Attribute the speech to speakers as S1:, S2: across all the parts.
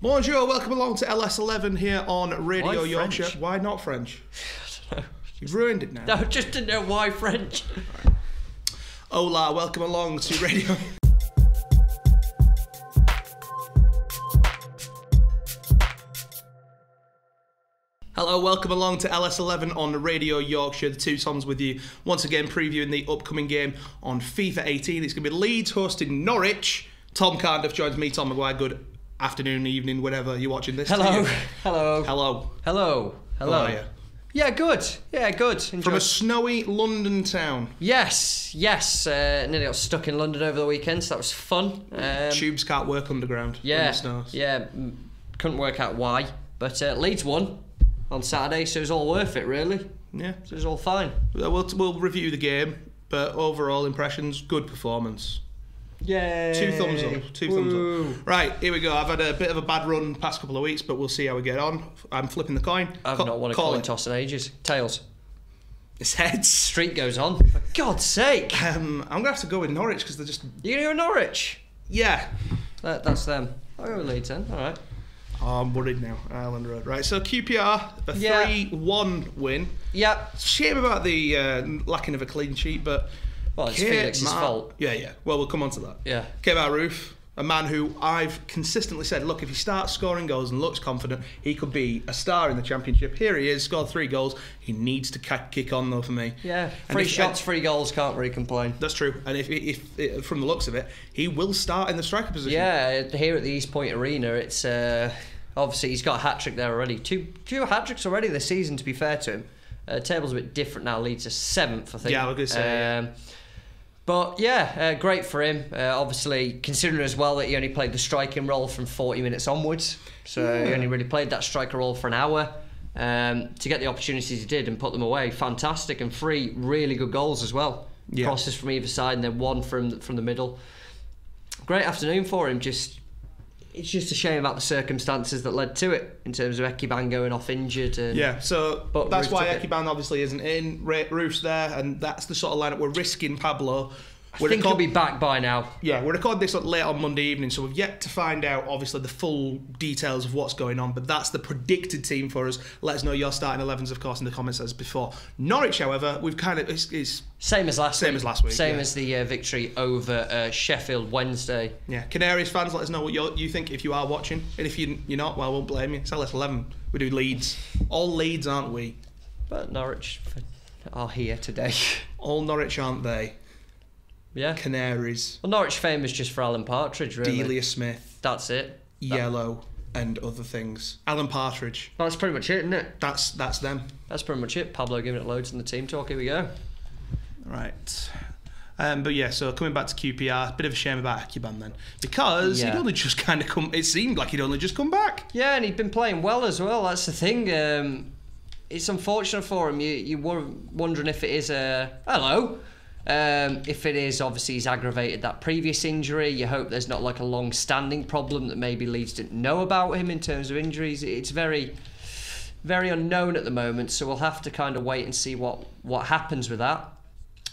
S1: Bonjour, welcome along to LS11 here on Radio
S2: Why
S1: Yorkshire.
S2: French?
S1: Why not French? You've ruined it now.
S2: No, just didn't know why French.
S1: Hola, welcome along to Radio. Hello, welcome along to LS11 on Radio Yorkshire. The two Toms with you once again previewing the upcoming game on FIFA 18. It's going to be Leeds hosting Norwich. Tom Carnduff joins me, Tom Maguire. Good afternoon, evening, whatever you're watching this.
S2: Hello. Hello.
S1: Hello.
S2: Hello. Hello.
S1: are you?
S2: Yeah, good. Yeah, good. Enjoy.
S1: From a snowy London town.
S2: yes, yes. Uh, nearly got stuck in London over the weekend, so that was fun. Um,
S1: Tubes can't work underground
S2: yeah, yeah. mm, Couldn't work out why, but uh, Leeds won on Saturday, so it was all worth it, really.
S1: Yeah.
S2: So it was all fine.
S1: We'll, we'll review the game, but overall impressions, good performance.
S2: Yay!
S1: Two thumbs up. Two thumbs up. Right, here we go. I've had a bit of a bad run past couple of weeks, but we'll see how we get on. I'm flipping the coin.
S2: I've
S1: Co-
S2: not won a
S1: call
S2: coin
S1: it.
S2: toss in ages. Tails.
S1: It's heads.
S2: Streak goes on. For God's sake!
S1: Um, I'm gonna have to go with Norwich because they're just
S2: You gonna go Norwich?
S1: yeah.
S2: That, that's them. I'll go with Leeds then. All right.
S1: Oh, I'm worried now. Elland Road. Right, so QPR a
S2: Yeah.
S1: three-one win.
S2: Yeah.
S1: Shame about the uh, lacking of a clean sheet, but
S2: Well, it's
S1: Kate
S2: Felix's
S1: Ma-
S2: fault.
S1: Yeah, yeah. Well, we'll come on to that.
S2: Yeah.
S1: Kemar Roofe, a man who I've consistently said, look, if he starts scoring goals and looks confident, he could be a star in the championship. Here he is, scored three goals. He needs to ca- kick on though for me.
S2: Yeah,
S1: And
S2: free
S1: if-
S2: shots, free goals, can't really complain.
S1: That's true. And if, if, if from the looks of it, he will start in the striker position.
S2: Yeah, here at the East Point Arena, it's uh, obviously he's got a hat trick there already. Two two hat tricks already this season. To be fair to him, uh, table's a bit different now. Leeds to seventh, I think.
S1: Yeah, I was gonna say, yeah.
S2: But yeah, uh, great for him. Uh, obviously, considering as well that he only played the striking role from 40 minutes onwards, so he only really played that striker role for an hour. Um, to get the opportunities he did and put them away, fantastic, and three really good goals as well.
S1: Yeah.
S2: Crosses from either side, and then one from from the middle. Great afternoon for him. Just it's just a shame about the circumstances that led to it in terms of Ekuban going off injured. And
S1: Yeah, so
S2: But
S1: that's why. Ekuban obviously isn't in. Roofe's there, and that's the sort of lineup we're risking Pablo.
S2: I think he'll be back by now.
S1: Yeah, we're recording this late on Monday evening, so we've yet to find out, obviously, the full details of what's going on, but that's the predicted team for us. Let us know your starting 11s, of course, in the comments as before. Norwich, however, we've kind of. It's, it's,
S2: Same as last
S1: Same
S2: week.
S1: as last week,
S2: Same
S1: yeah.
S2: as the uh, victory over uh, Sheffield Wednesday.
S1: yeah, Canaries fans, let us know what you you think if you are watching. And if you, you're not, well, I won't blame you. It's LS11. We do Leeds. All Leeds, aren't we?
S2: But Norwich are here today.
S1: All Norwich, aren't they?
S2: Yeah.
S1: Canaries,
S2: Well, Norwich famous just for Alan Partridge, really.
S1: Delia Smith,
S2: That's it.
S1: Yellow, and other things. Alan Partridge.
S2: That's pretty much it, isn't it?
S1: That's that's them.
S2: That's pretty much it. Pablo giving it loads in the team talk. Here we go.
S1: Right. Um, but yeah, so coming back to QPR, bit of a shame about Ekuban then, because he'd only just kind of come. It seemed like he'd only just come back.
S2: Yeah, and he'd been playing well as well. That's the thing. Um, it's unfortunate for him. You you were wondering if it is a hello. Um, if it is, obviously he's aggravated that previous injury. You hope there's not like a long-standing problem that maybe Leeds didn't know about him in terms of injuries. It's very, very unknown at the moment. So we'll have to kind of wait and see what what happens with that.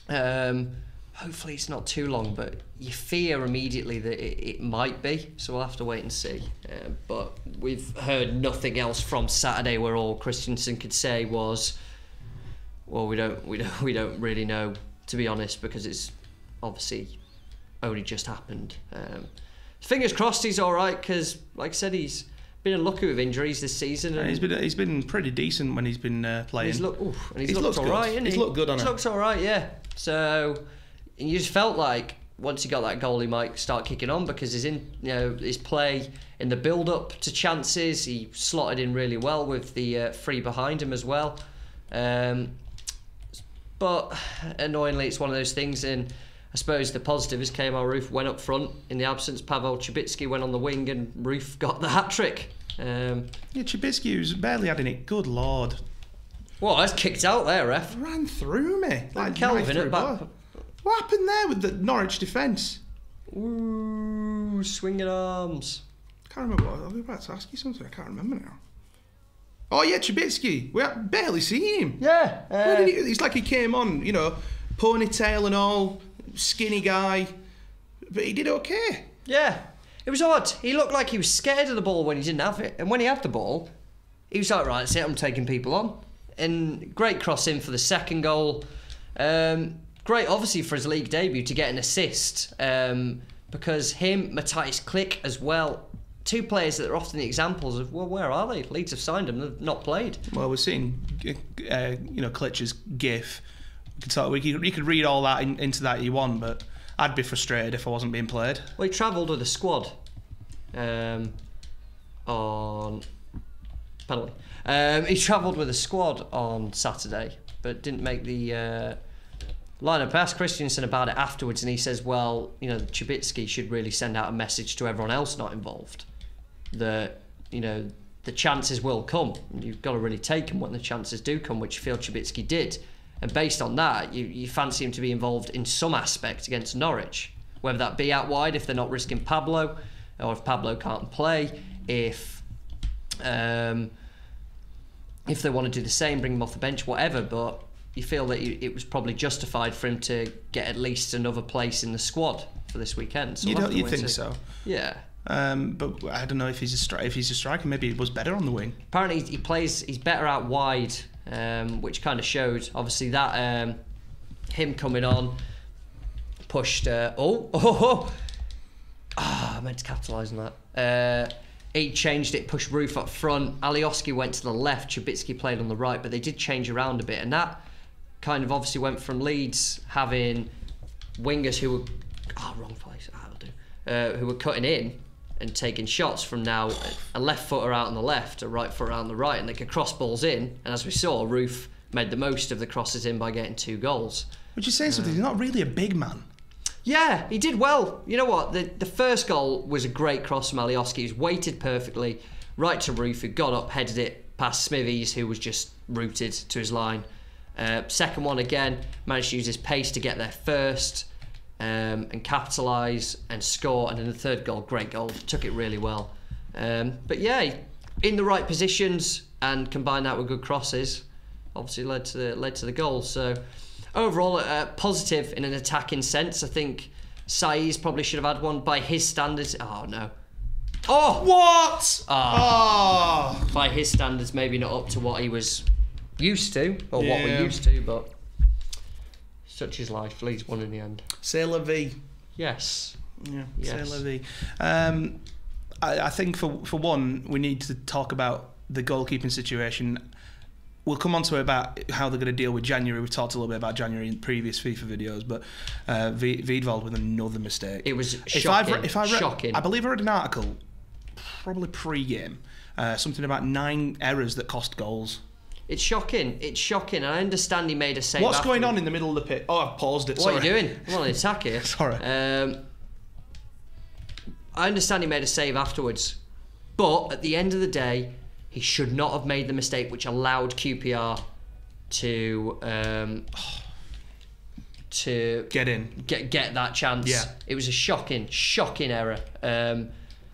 S2: Um, hopefully it's not too long, but you fear immediately that it, it might be. So we'll have to wait and see. Uh, but we've heard nothing else from Saturday, where all Christiansen could say was, "Well, we don't, we don't, we don't really know, to be honest, because it's obviously only just happened." Um, fingers crossed he's all right, because like I said, he's been unlucky with injuries this season.
S1: And he's been he's been pretty decent when he's been uh, playing.
S2: He's looked, oof, and he's,
S1: He's
S2: looked
S1: looked
S2: all right, isn't
S1: He's
S2: he?
S1: looked good,
S2: He's
S1: hasn't
S2: looked all right, yeah. So you just felt like once he got that goal, he might start kicking on because his in you know his play in the build up to chances, he slotted in really well with the uh, free behind him as well. Um, but annoyingly, it's one of those things. And I suppose the positive is Kemar Roofe went up front in the absence. Pawel Cibicki went on the wing, and Roofe got the hat trick. Um,
S1: yeah, Cibicki was barely adding it. Good lord,
S2: well, that's kicked out there, ref.
S1: ran through me like
S2: Kelvin at back.
S1: What happened there with the Norwich defence?
S2: Ooh, swinging arms.
S1: I can't remember. What, I was about to ask you something. I can't remember now. Oh yeah, Cibicki. We have barely seen him.
S2: Yeah.
S1: Did he, it's like he came on, you know, ponytail and all, skinny guy, but he did okay.
S2: yeah. It was odd. He looked like he was scared of the ball when he didn't have it, and when he had the ball, he was like, "Right, that's it. I'm taking people on." And great cross in for the second goal. Um, great, obviously, for his league debut to get an assist um, because him, Mateusz Klich as well. Two players that are often the examples of well, where are they? Leeds have signed them; they've not played.
S1: Well, we're seeing, uh, you know, Klich's gif. We could talk, we could, you could read all that in, into that you want, but I'd be frustrated if I wasn't being played.
S2: Well, he travelled with a squad um, on penalty. Um, he travelled with a squad on Saturday, but didn't make the uh, lineup. I asked Christiansen about it afterwards, and he says, "Well, you know, Cibicki should really send out a message to everyone else not involved that you know the chances will come. You've got to really take them when the chances do come, which Phil Cibicki did." And based on that, you, you fancy him to be involved in some aspect against Norwich, whether that be out wide if they're not risking Pablo, or if Pablo can't play, if um, if they want to do the same, bring him off the bench, whatever. But you feel that it was probably justified for him to get at least another place in the squad for this weekend. So
S1: you don't, you think
S2: see.
S1: so?
S2: Yeah.
S1: Um, but I don't know if he's a stri- if he's a striker. Maybe he was better on the wing.
S2: Apparently, he plays. He's better out wide, um, which kind of showed. Obviously, that um, him coming on pushed. Uh, oh, oh, oh! Ah, I meant to capitalise on that. Uh, he changed it, pushed Roofe up front. Alioski went to the left. Cibicki played on the right, but they did change around a bit, and that kind of obviously went from Leeds having wingers who were oh wrong place. Ah, I'll do. Uh, who were cutting in and taking shots from now a left footer out on the left, a right footer out on the right, and they could cross balls in. And as we saw, Roofe made the most of the crosses in by getting two goals.
S1: Would you say something? He's not really a big man.
S2: Yeah, he did well. You know what? The the first goal was a great cross from Alioski. He was weighted perfectly, right to Roofe, who got up, headed it past Smithies, who was just rooted to his line. Uh, second one again, managed to use his pace to get there first um, and capitalise and score. And then the third goal, great goal, took it really well. Um, but yeah, in the right positions and combined that with good crosses, obviously led to the led to the goal. So overall, uh, positive in an attacking sense. I think Saiz probably should have had one by his standards. Oh no. Oh,
S1: What?
S2: Ah.
S1: Oh.
S2: by his standards, maybe not up to what he was used to or what we're used to, but such is life. Leeds won in the end.
S1: C'est V.
S2: Yes.
S1: Yeah,
S2: Yes.
S1: c'est la. Um, I, I think for for one, we need to talk about the goalkeeping situation. We'll come on to about how they're going to deal with January. We've talked a little bit about January in previous FIFA videos, but uh, v- Wiedwald with another mistake.
S2: It was
S1: If
S2: shocking.
S1: Re- if I read,
S2: shocking.
S1: I believe I read an article, probably pre-game, uh, something about nine errors that cost goals.
S2: It's shocking. It's shocking. I understand he made a save.
S1: What's going on in the middle of the pit? Oh, I've paused it.
S2: What
S1: sorry.
S2: are you doing? I'm on an attack here.
S1: Sorry.
S2: Um, I understand he made a save afterwards, but at the end of the day, he should not have made the mistake which allowed QPR to um, to
S1: Get in.
S2: get get that chance.
S1: Yeah.
S2: It was a shocking, shocking error. Um,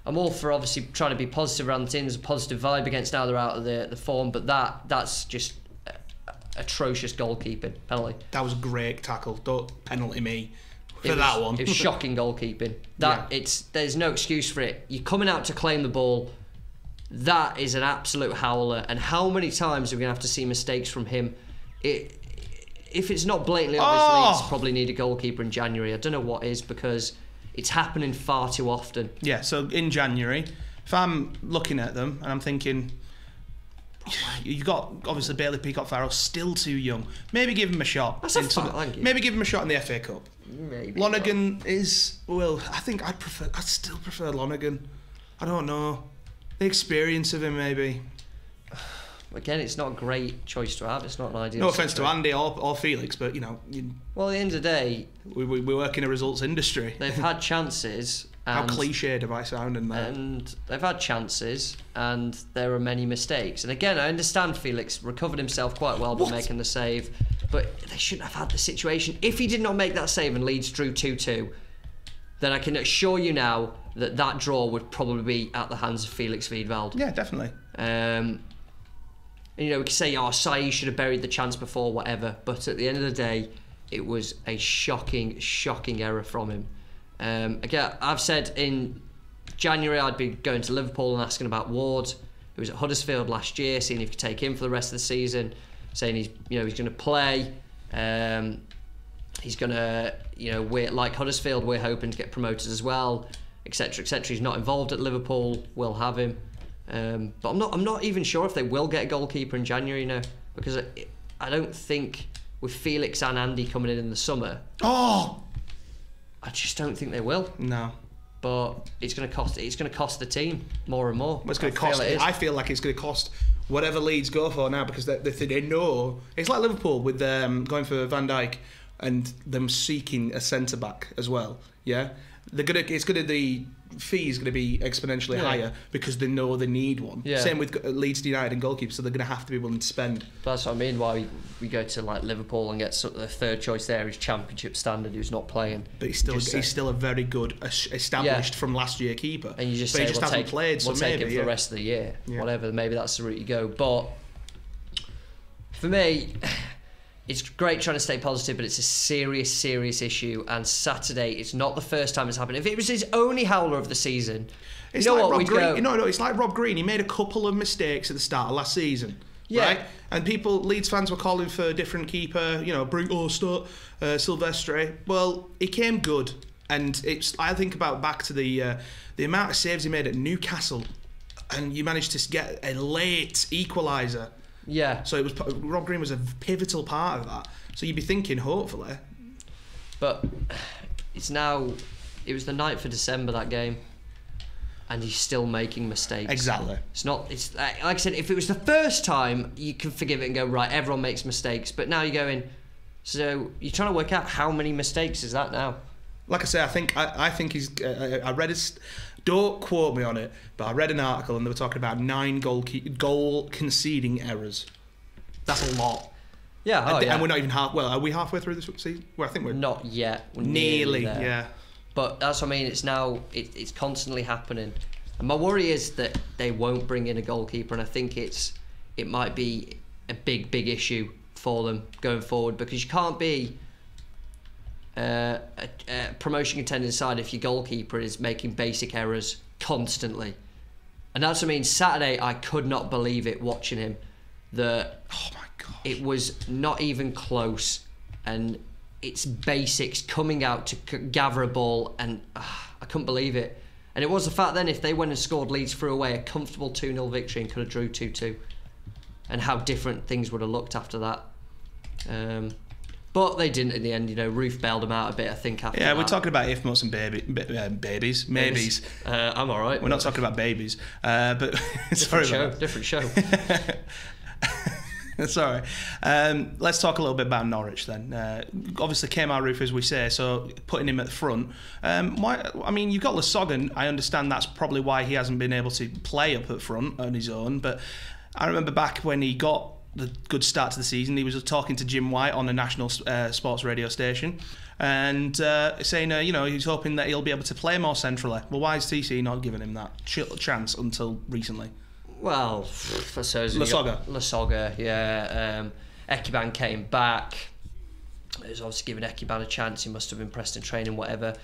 S2: I'm all for obviously trying to be positive around the team. There's a positive vibe against now they're out of the, the form, but that that's just atrocious goalkeeping penalty.
S1: That was a great tackle. Don't penalty me for
S2: was-
S1: that one.
S2: It was shocking goalkeeping. That
S1: Yeah.
S2: it's there's no excuse for it. You're coming out to claim the ball. That is an absolute howler. And how many times are we gonna have to see mistakes from him? It, if it's not blatantly obvious,
S1: Oh!
S2: Leeds probably need a goalkeeper in January. I don't know what is because it's happening far too often.
S1: Yeah, so in January, if I'm looking at them and I'm thinking, you got obviously Bailey Peacock Farrell still too young. Maybe give him a shot.
S2: That's a fact, thank you.
S1: maybe give him a shot in the FA Cup.
S2: Maybe.
S1: Lonergan is well. I think I'd prefer. I'd still prefer Lonergan. I don't know. The experience of him, maybe.
S2: Again, it's not a great choice to have. It's not an ideal.
S1: No offense to. Andy or, or Felix, but you know, you,
S2: Well, at the end of the day,
S1: we, we, we work in a results industry.
S2: they've had chances.
S1: How
S2: and
S1: cliched have I sound in that?
S2: and they've had chances and there are many mistakes and again I understand Felix recovered himself quite well by
S1: What?
S2: making the save but they shouldn't have had the situation if he did not make that save and Leeds drew 2-2 then I can assure you now that that draw would probably be at the hands of Felix Wiedwald
S1: yeah, definitely.
S2: um, and, you know, we could say, oh, Saiz should have buried the chance before, whatever. But at the end of the day, it was a shocking, shocking error from him. Um, again, I've said in January, I'd be going to Liverpool and asking about Ward, who was at Huddersfield last year, seeing if you could take him for the rest of the season, saying he's you know he's going to play. Um, he's going to you know we're like Huddersfield, we're hoping to get promoted as well, etc. etc. He's not involved at Liverpool. We'll have him, um, but I'm not I'm not even sure if they will get a goalkeeper in January now because I, I don't think with Felix and Andy coming in in the summer,
S1: Oh
S2: I just don't think they will.
S1: no.
S2: But it's going to cost. It's going to cost the team more and more.
S1: Well, it's going
S2: I
S1: to
S2: feel
S1: cost.
S2: it is.
S1: I feel like it's going to cost whatever Leeds go for now because they, they, they know it's like Liverpool with um, going for Van Dijk and them seeking a centre back as well. Yeah, they're gonna. It's gonna the fee is going to be exponentially
S2: Yeah.
S1: higher because they know they need one.
S2: Yeah.
S1: Same with Leeds United and goalkeepers, so they're going to have to be willing to spend.
S2: That's what I mean. Why we, we go to like Liverpool and get sort of the third choice there is Championship standard, who's not playing.
S1: But he's still
S2: Just
S1: he's
S2: say-
S1: still a very good es- established from last year keeper.
S2: And you just
S1: but
S2: say
S1: he just
S2: we'll
S1: hasn't
S2: take,
S1: played,
S2: we'll
S1: so
S2: take
S1: maybe
S2: him for
S1: yeah.
S2: the rest of the year,
S1: Yeah.
S2: whatever. Maybe that's the route you go. But for me, it's great trying to stay positive, but it's a serious, serious issue. And Saturday, it's not the first time it's happened. If it was his only howler of the season,
S1: It's
S2: you know
S1: like
S2: what?
S1: Rob
S2: We'd
S1: Green.
S2: go,
S1: know, no, it's like Rob Green. He made a couple of mistakes at the start of last season.
S2: Yeah.
S1: Right? And people, Leeds fans were calling for a different keeper, you know, bring oh start uh, Silvestri. Well, he came good. And it's I think about back to the uh, the amount of saves he made at Newcastle and you managed to get a late equaliser.
S2: Yeah.
S1: So it was Rob Green was a pivotal part of that. So you'd be thinking, hopefully,
S2: But it's now. It was the 9th of December that game, and he's still making mistakes.
S1: exactly.
S2: It's not. It's like I said. If it was the first time, you can forgive it and go right. Everyone makes mistakes. But now you're going. So you're trying to work out how many mistakes is that now?
S1: Like I say, I think I, I think he's. Uh, I I read his. Don't quote me on it, but I read an article and they were talking about nine goal goal conceding errors. That's a lot,
S2: Yeah. Oh
S1: and,
S2: yeah.
S1: and we're not even half. Well, are we halfway through this season? Well, I think we're
S2: not yet. We're
S1: nearly.
S2: there.
S1: Yeah,
S2: But that's what I mean. It's now. It, it's constantly happening. And my worry is that they won't bring in a goalkeeper, and I think it's. It might be a big, big issue for them going forward because you can't be uh, a, a promotion contending side if your goalkeeper is making basic errors constantly. And that's what I mean. Saturday, I could not believe it watching him. That
S1: Oh my god.
S2: it was not even close, and it's basics coming out to c- gather a ball, and ah, I couldn't believe it. And it was the fact then if they went and scored Leeds threw away a comfortable 2 0 victory and could have drew 2 2, and how different things would have looked after that. Um, but they didn't in the end, you know. Roofe bailed them out a bit, I think. After
S1: Yeah, we're talking about ifmuts and baby, ba- uh, babies, maybes.
S2: Uh, I'm all right.
S1: We're not talking about babies, uh, but sorry
S2: different show.
S1: about
S2: Different show.
S1: Sorry. Um, let's talk a little bit about Norwich then. Uh, obviously, Kemar Roofe, as we say, so putting him at the front. Um, why? I mean, you've got Lasogga. I understand that's probably why he hasn't been able to play up at front on his own. But I remember back when he got the good start to the season, he was talking to Jim White on a national uh, sports radio station. And uh, saying, uh, you know, he's hoping that he'll be able to play more centrally. Well, why is TC not giving him that ch- chance until recently?
S2: Well, I suppose got Lasogga, yeah. Um, Ekuban came back. It was obviously giving Ekuban a chance. He must have impressed in training, whatever.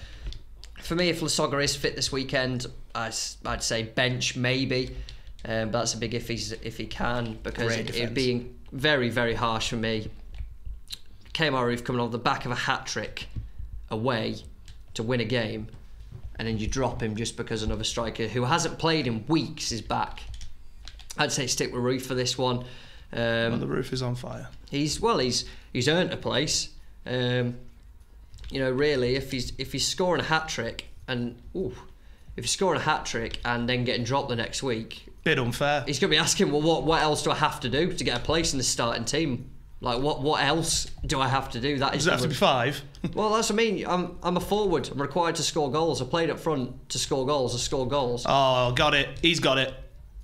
S2: For me, if Lasogga is fit this weekend, I, would say bench maybe, um, but that's a big if he's if he can because it,
S1: defence.
S2: it'd be very very harsh for me. Kemar Roofe coming off the back of a hat trick away to win a game, and then you drop him just because another striker who hasn't played in weeks is back. I'd say stick with Roofe for this one. Um,
S1: Well, the roof is on fire.
S2: he's well, he's he's earned a place. Um, you know, really, if he's if he's scoring a hat trick and ooh, if he's scoring a hat trick and then getting dropped the next week,
S1: Bit unfair.
S2: he's going to be asking, well, what what else do I have to do to get a place in the starting team? Like, what what else do I have to do? That is
S1: Does it have to be five?
S2: well, that's what I mean. I'm I'm a forward. I'm required to score goals. I played up front to score goals. I score goals.
S1: Oh, got it. He's got it.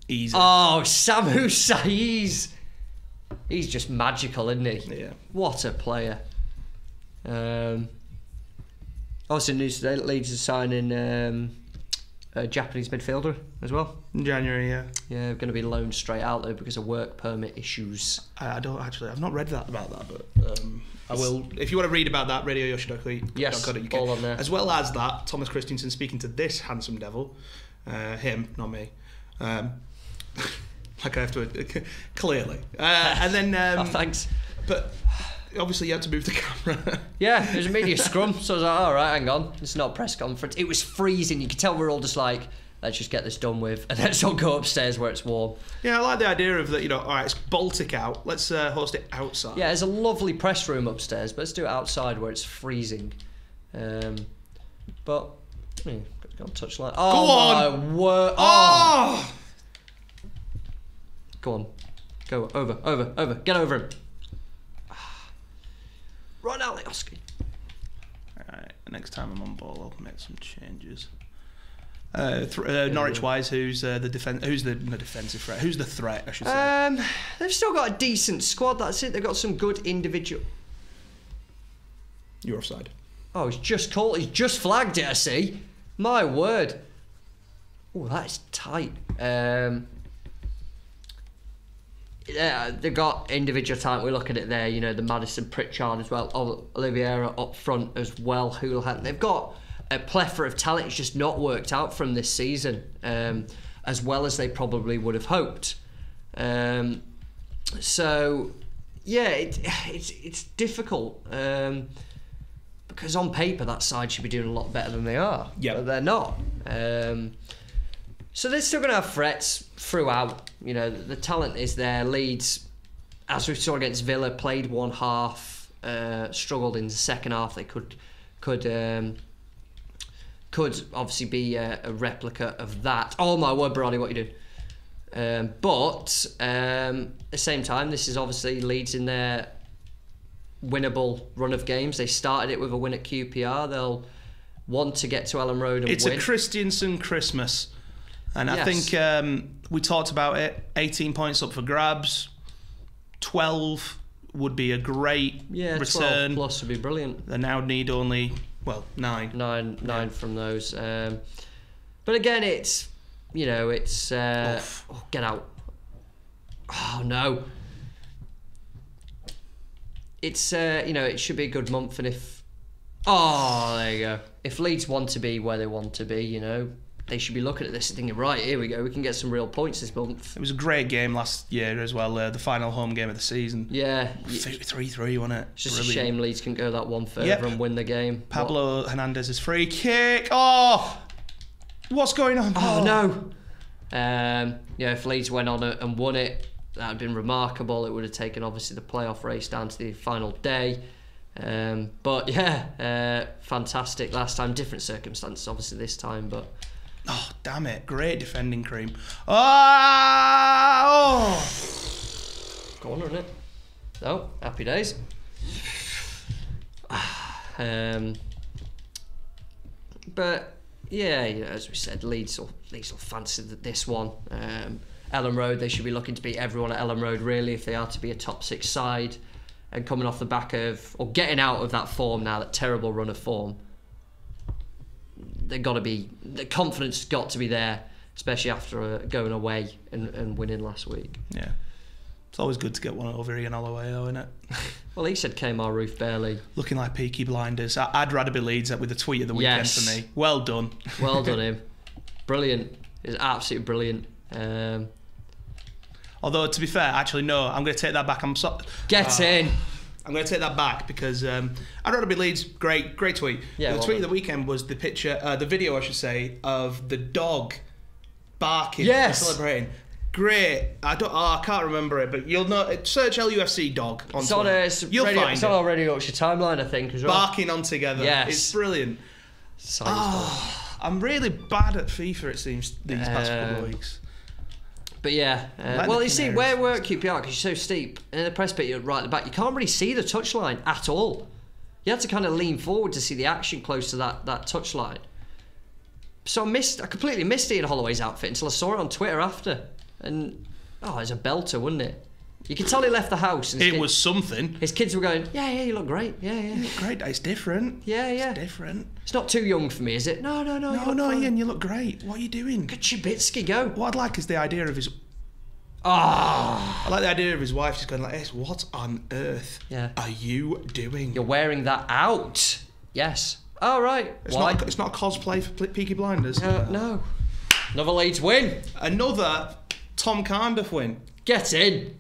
S1: Easy.
S2: Oh, Samu Saiz. He's just magical, isn't he?
S1: Yeah.
S2: What a player. Um, also, news today that Leeds is signing um, a Japanese midfielder as well.
S1: In January, yeah.
S2: Yeah, going to be loaned straight out though because of work permit issues.
S1: I, I don't actually. I've not read that about that, but um, I will. If you want to read about that, Radio Yoshidoku.
S2: Yes,
S1: UK,
S2: all on there.
S1: As well as that, Thomas Christiansen speaking to this handsome devil Uh, him, not me. Um, like I have to clearly. Uh, and then,
S2: Oh,
S1: um,
S2: thanks.
S1: but obviously you had to move the camera.
S2: Yeah, it was a media scrum, so I was like, all right, hang on, it's not a press conference. It was freezing. You could tell we are all just like, let's just get this done with, and let's all go upstairs where it's warm.
S1: yeah, I like the idea of that. You know, all right, it's Baltic out. Let's uh, host it outside.
S2: Yeah, there's a lovely press room upstairs, but let's do it outside where it's freezing. Um, but yeah, go on touchline. Oh
S1: Go
S2: my word! Oh.
S1: Oh,
S2: go on, go over, over, over. Get over him. Run, Alioski.
S1: All right, next time I'm on ball, I'll make some changes. Uh, th- uh, Norwich wise, who's uh, the defen- Who's the, the defensive threat? Who's the threat? I should say.
S2: Um, they've still got a decent squad. That's it. They've got some good individual.
S1: You're offside.
S2: Oh, he's just called. He's just flagged it. I see. My word. Oh, that is tight. Um, yeah, they've got individual talent. We look at it there. You know, the Maddison Pritchard as well. Ol- Oliveira up front as well. Hoolahan. They've got a plethora of talent. It's just not worked out from this season um, as well as they probably would have hoped. Um, so, yeah, it, it's it's difficult. Um, because on paper that side should be doing a lot better than they are.
S1: Yeah.
S2: But they're not. So they're still going to have threats throughout. You know, the, talent is there. Leeds, as we saw against Villa, played one half, uh, struggled in the second half. They could could um, could obviously be a, a replica of that. Oh my word, Brody, what are you doing? Um, but um, at the same time, this is obviously Leeds in their winnable run of games. They started it with a win at QPR. They'll want to get to Elland Road and win.
S1: It's
S2: win.
S1: a Christiansen Christmas. And I think um, we talked about it 18 points up for grabs, 12 would be a great
S2: yeah, 12
S1: return.
S2: plus would be brilliant.
S1: They now need only, well, nine.
S2: Nine, nine from those. Um, but again, it's you know, it's uh, oh, get out. Oh no. It's uh, you know, it should be a good month, and if oh, there you go. If Leeds want to be where they want to be, you know, they should be looking at this and thinking, right, here we go, we can get some real points this month.
S1: It was a great game last year as well, uh, the final home game of the season.
S2: Yeah,
S1: 3 3, wasn't it?
S2: it's just
S1: Brilliant.
S2: a shame Leeds can go that one further
S1: Yep.
S2: and win the game. What-
S1: Pablo Hernandez's free kick. Oh! What's going on?
S2: Oh no! Um, yeah, if Leeds went on and won it, that would have been remarkable. It would have taken obviously the playoff race down to the final day. Um, but yeah, uh, fantastic last time. Different circumstances, obviously this time, but
S1: Oh, damn it. Great defending cream. Ah! Oh!
S2: on, isn't it? No, happy days. um, but yeah, you know, as we said, Leeds will Leeds will fancy th- this one. Um, Elland Road, they should be looking to beat everyone at Elland Road really if they are to be a top six side. And coming off the back of or getting out of that form now, that terrible run of form, they got to be the confidence has got to be there, especially after uh, going away and, and winning last week.
S1: Yeah. It's always good to get one over Ian Holloway, though, isn't it?
S2: Well, he said Kemar Roofe barely.
S1: Looking like Peaky Blinders. I- I'd rather be Leeds with a tweet of the weekend
S2: Yes.
S1: for me. Well done.
S2: Well done him. Brilliant. It's absolutely brilliant. Um,
S1: Although, to be fair, actually, no, I'm going to take that back. I'm so-
S2: get
S1: Ah.
S2: in.
S1: I'm going to take that back because um, I'd rather be Leeds. Great, great tweet.
S2: Yeah,
S1: the
S2: well
S1: tweet of the weekend was the picture, uh, the video, I should say, of the dog barking,
S2: Yes.
S1: celebrating. Great. I don't. Oh, I can't remember it, but you'll know. Search LUFC dog on
S2: It's on,
S1: Twitter.
S2: it's
S1: You'll
S2: radio,
S1: find
S2: it's
S1: it.
S2: on our Radio Yorkshire timeline, I think, as well.
S1: barking on together.
S2: Yes.
S1: It's brilliant.
S2: Science
S1: Oh, I'm really bad at FIFA. It seems these past couple of
S2: Um,
S1: weeks.
S2: But yeah, uh, well, you see, where we're at QPR, because you're so steep, in the press pit, you're right at the back, you can't really see the touchline at all. You had to kind of lean forward to see the action close to that, that touchline. So I missed, I completely missed Ian Holloway's outfit until I saw it on Twitter after. And, oh, it's a belter, wasn't it? You could tell he left the house.
S1: It
S2: kid-
S1: was something.
S2: His kids were going, yeah, yeah, you look great. Yeah, yeah.
S1: You look Great. It's different.
S2: Yeah, yeah.
S1: It's different.
S2: It's not too young for me, is it? No, no, no.
S1: No, no,
S2: fine.
S1: Ian, you look great. What are you doing?
S2: Good Cibicki, go.
S1: What I'd like is the idea of his.
S2: Ah.
S1: I like the idea of his wife just going like this. What on earth
S2: Yeah.
S1: are you doing?
S2: You're wearing that out. Yes. All right.
S1: It's
S2: Why?
S1: not. It's not cosplay for Pe- Peaky Blinders.
S2: Uh, no. Another Leeds win.
S1: Another Tom Carnduff win.
S2: Get in.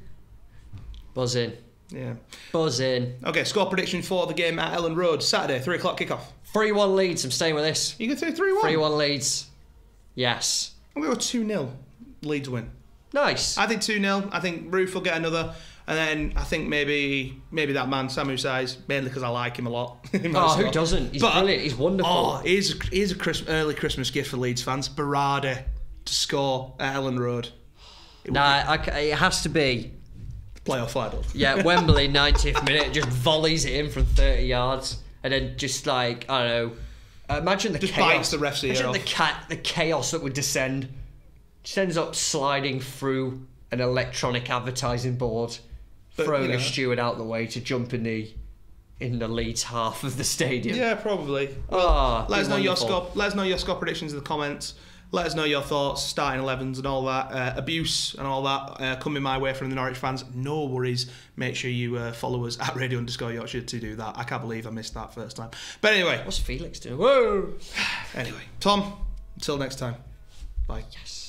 S2: Buzz in.
S1: Yeah.
S2: Buzz in.
S1: Okay, score prediction for the game at Elland Road, Saturday, 3 o'clock kickoff.
S2: 3 1 Leeds. I'm staying with this.
S1: You can say 3 1.
S2: 3 1 Leeds. Yes.
S1: I'm going to go 2 0. Leeds win.
S2: Nice.
S1: I think 2 0. I think Roofe will get another. And then I think maybe maybe that man, Samu Saiz, mainly because I like him a lot.
S2: Oh, who doesn't? He's
S1: But-
S2: brilliant. He's wonderful.
S1: Oh, here's a, here's a Christ- early Christmas gift for Leeds fans. Berardi to score at Elland Road.
S2: Nah, I it has to be.
S1: Playoff final.
S2: Yeah, Wembley, 90th minute, just volleys it in from 30 yards, and then just like I don't know. uh, Imagine the
S1: Just
S2: chaos.
S1: bites the ref's ear
S2: imagine the cat, the chaos that would descend. Just ends up sliding through an electronic advertising board,
S1: But,
S2: throwing
S1: you know.
S2: a steward out the way to jump in the in the Leeds half of the stadium.
S1: Yeah, probably.
S2: Ah,
S1: Let us know your
S2: wonderful.
S1: score. Let us know your score predictions in the comments. Let us know your thoughts, starting 11s and all that, uh, abuse and all that uh, coming my way from the Norwich fans. No worries. Make sure you uh, follow us at Radio underscore Yorkshire to do that. I can't believe I missed that first time. But anyway,
S2: What's Felix doing? Whoa!
S1: anyway, Tom. Until next time. Bye.
S2: Yes.